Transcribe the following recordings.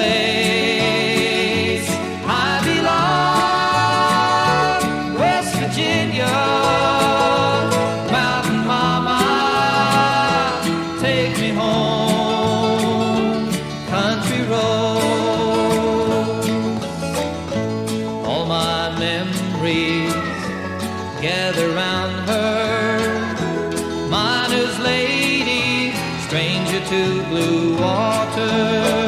place I belong, West Virginia. Mountain Mama, take me home, country roads. All my memories gather round her. Miner's lady, stranger to blue water.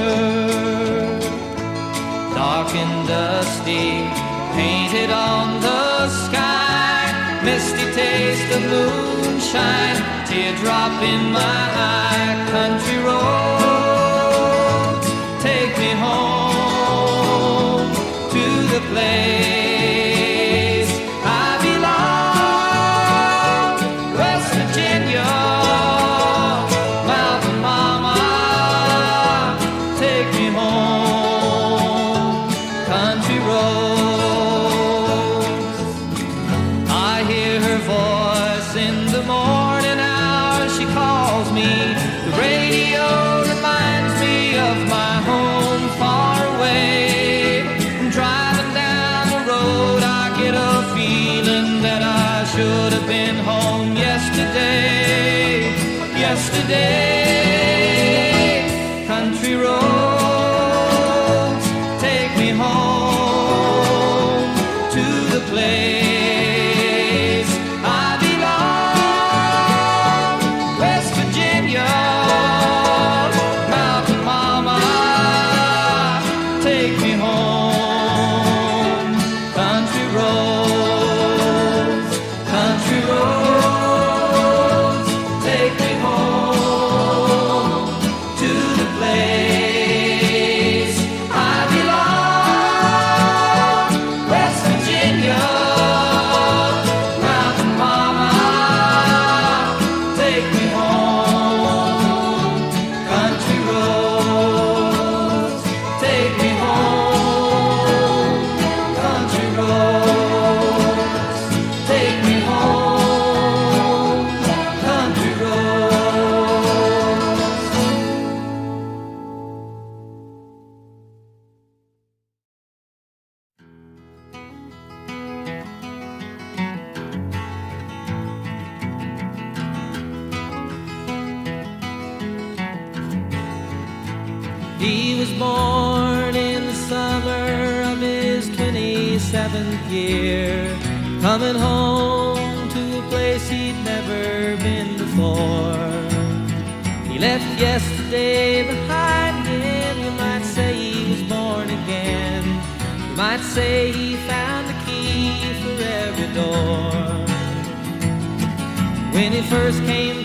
And dusty, painted on the sky. Misty taste of moonshine, teardrop in my eye. Country roads, Yesterday, country roads year, coming home to a place he'd never been before. He left yesterday behind him. You might say he was born again. You might say he found the key for every door. When he first came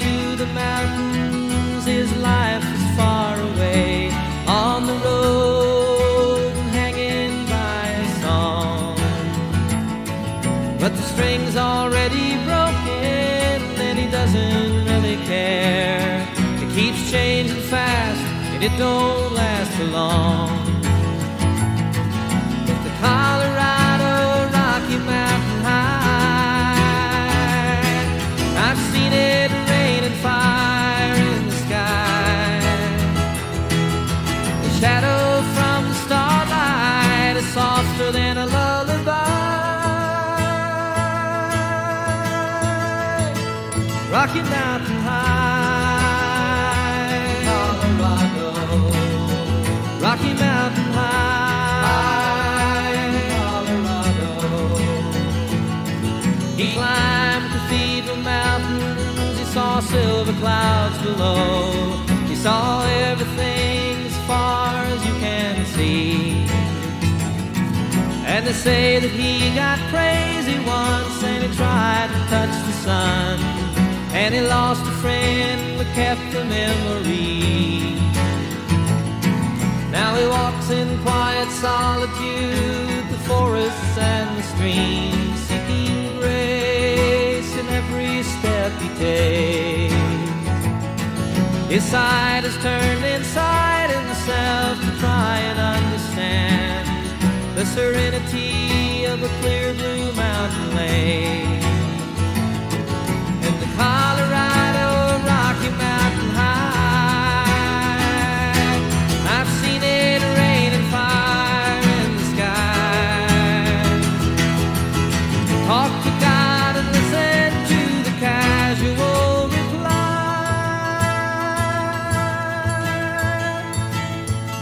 changing fast, and it don't last for long. Silver clouds below. He saw everything as far as you can see. And they say that he got crazy once and he tried to touch the sun. And he lost a friend but kept the memory. Now he walks in quiet solitude, the forests and the streams, seeking grace in every step he takes. His side is turned inside himself to try and understand the serenity of a clear blue mountain lake. In the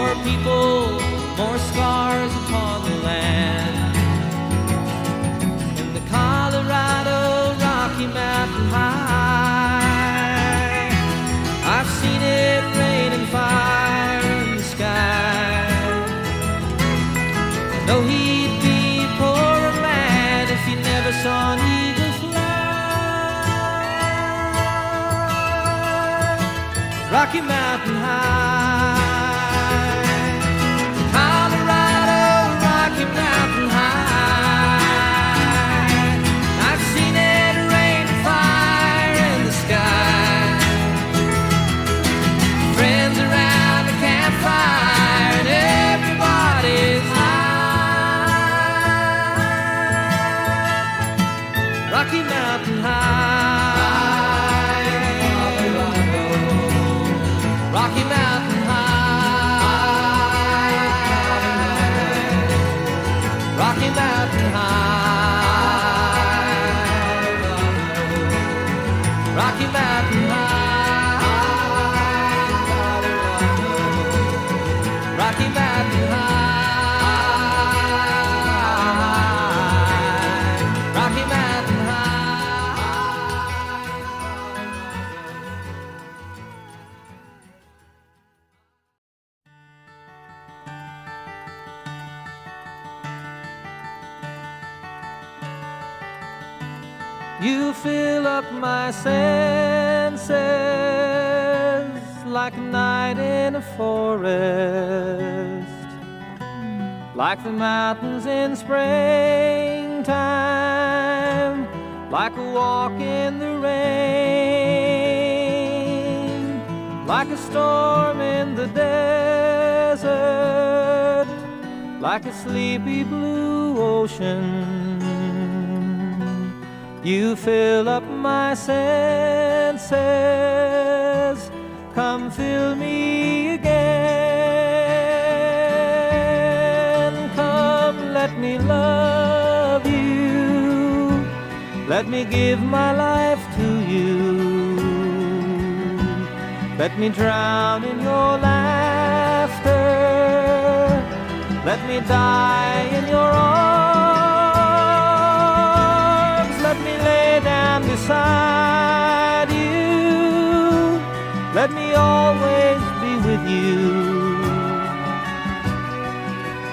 more people, more scars upon the land. In the Colorado Rocky Mountain High, I've seen it rain and fire in the sky. Though he'd be poor man if he never saw an eagle fly. Rocky Mountain High, mountains in springtime, like a walk in the rain, like a storm in the desert, like a sleepy blue ocean. You fill up my senses. Come fill me me love you. Let me give my life to you. Let me drown in your laughter. Let me die in your arms. Let me lay down beside you. Let me always be with you.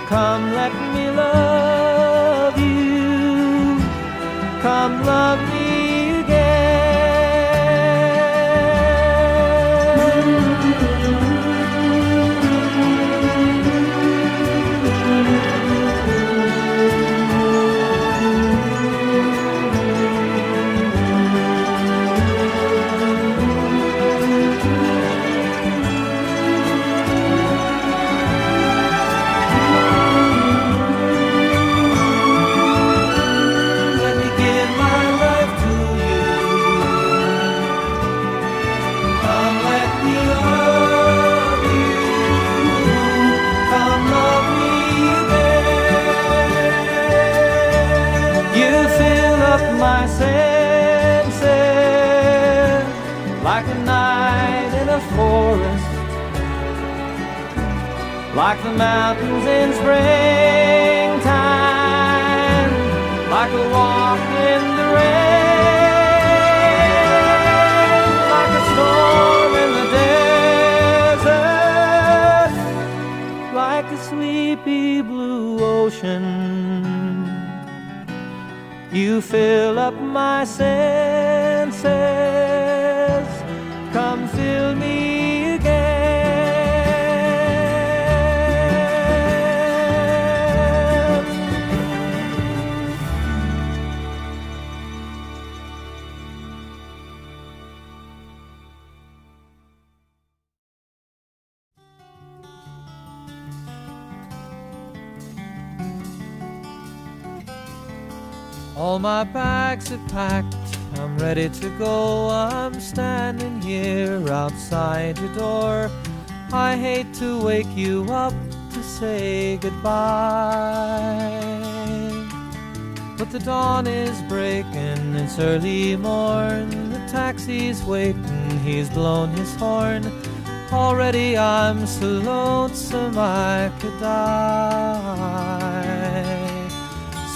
Come, let me love like a walk in the rain, like a storm in the desert, like a sleepy blue ocean. You fill up my senses, my bags are packed, I'm ready to go. I'm standing here outside your door. I hate to wake you up to say goodbye. But the dawn is breaking, it's early morn. The taxi's waiting, he's blown his horn. Already I'm so lonesome I could die.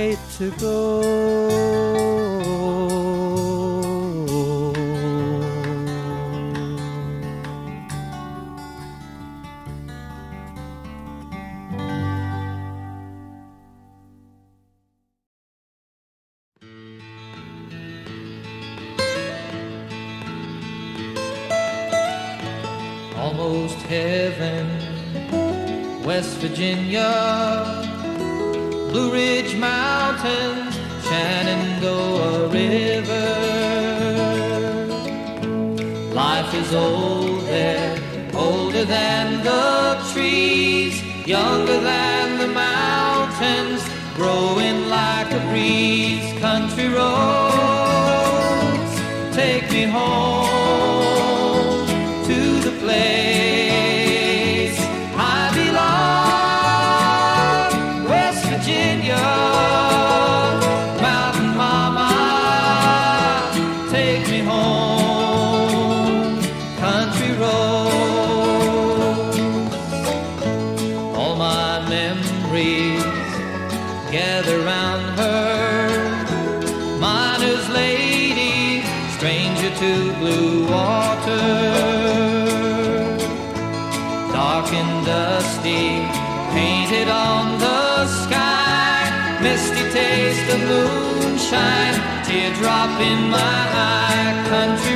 Hate to go. Almost heaven, West Virginia, Blue Ridge Mountains, Shenandoah River. Life is old there, older than the trees, younger than the mountains, growing like a breeze. Teardrop in my eye, country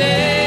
Yesterday,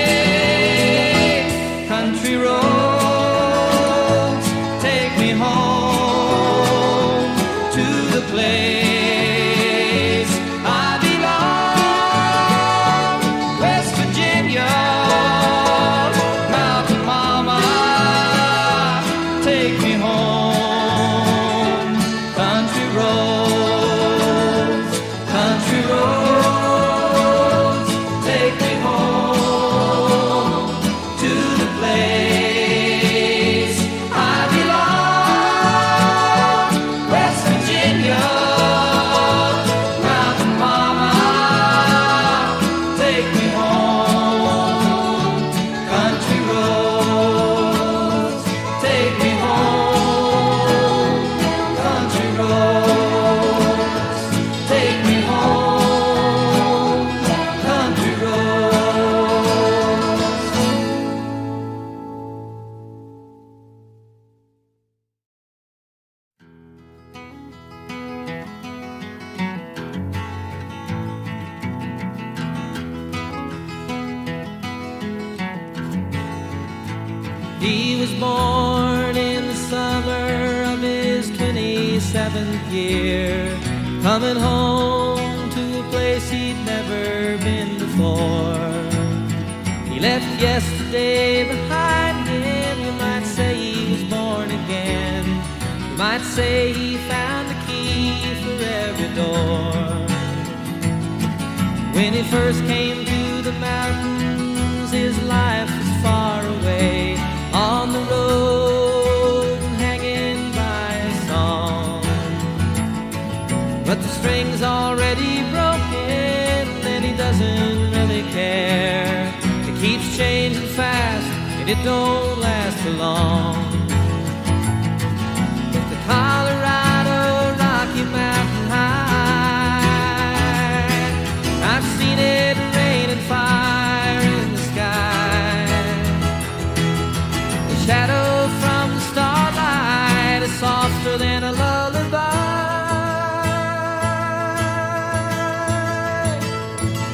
But the string's already broken, and he doesn't really care. It keeps changing fast, and it don't last for long.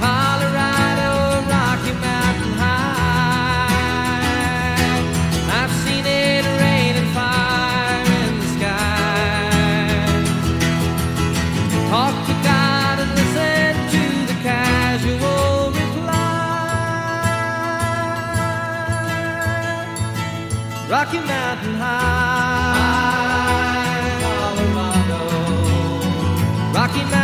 Colorado Rocky Mountain High. I've seen it rain and fire in the sky. Talk to God and listen to the casual reply. Rocky Mountain High. Rocky Mountain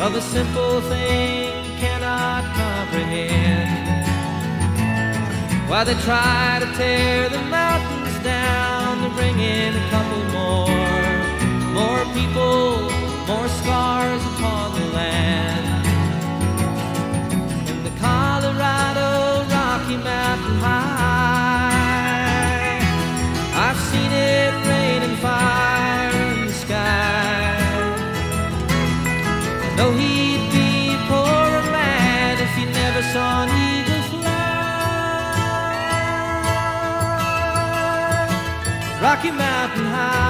of a simple thing cannot comprehend. Why they try to tear the mountains down to bring in a couple more, more people, more scars Rocky Mountain High,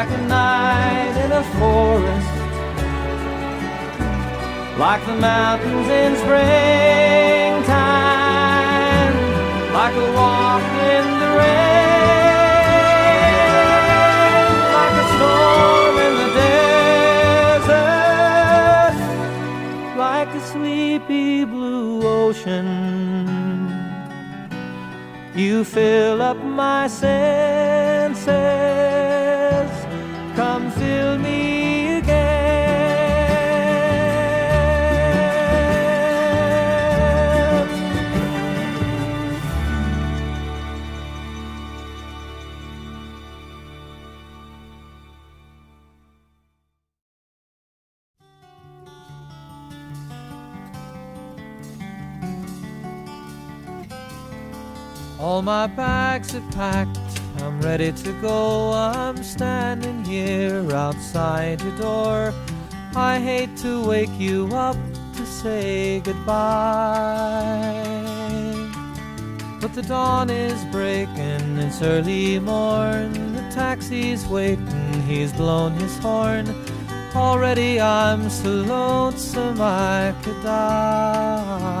like a night in a forest like the mountains in springtime, like a walk in the rain, like a storm in the desert, like a sleepy blue ocean. You fill up my senses. My bags are packed, I'm ready to go. I'm standing here outside your door. I hate to wake you up to say goodbye. But the dawn is breaking, it's early morn. The taxi's waiting, he's blown his horn. Already I'm so lonesome I could die.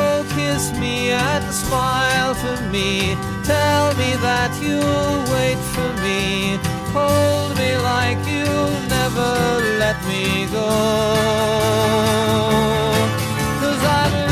kiss me and smile for me. Tell me that you'll wait for me. Hold me like you'll never let me go. Cause I'm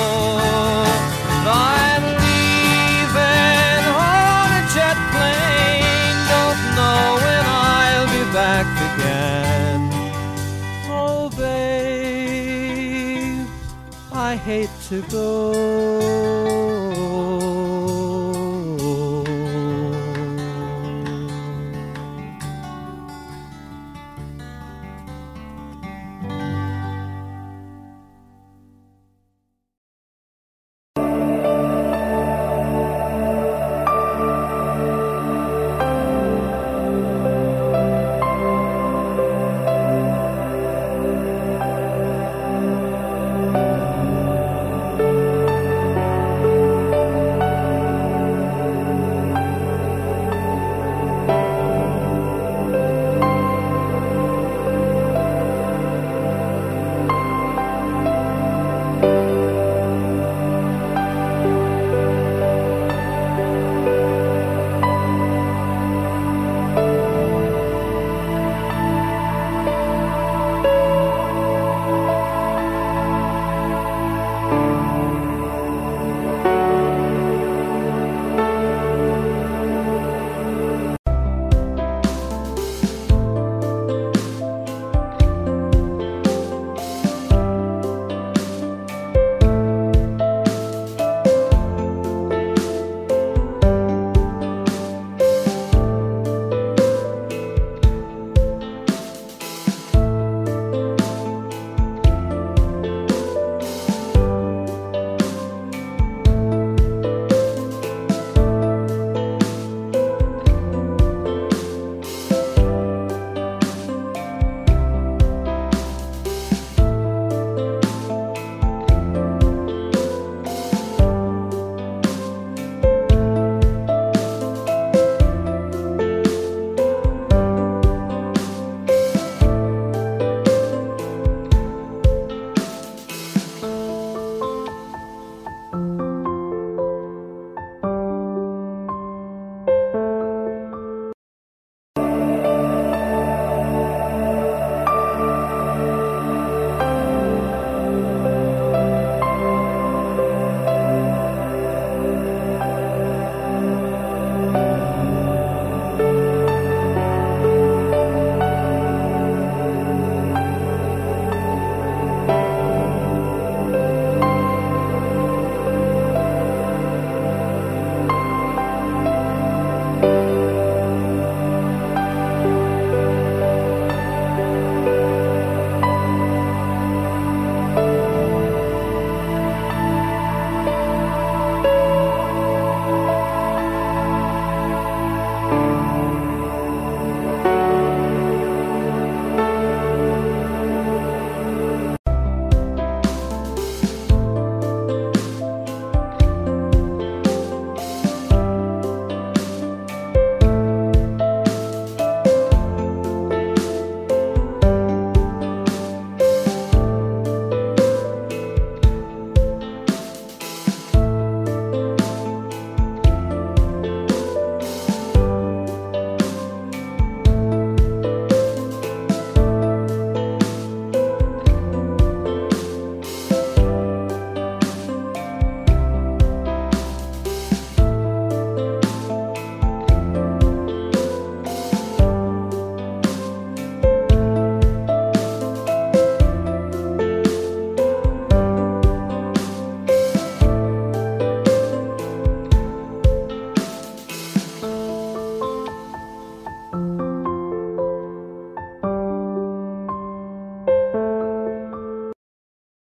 Hate to go.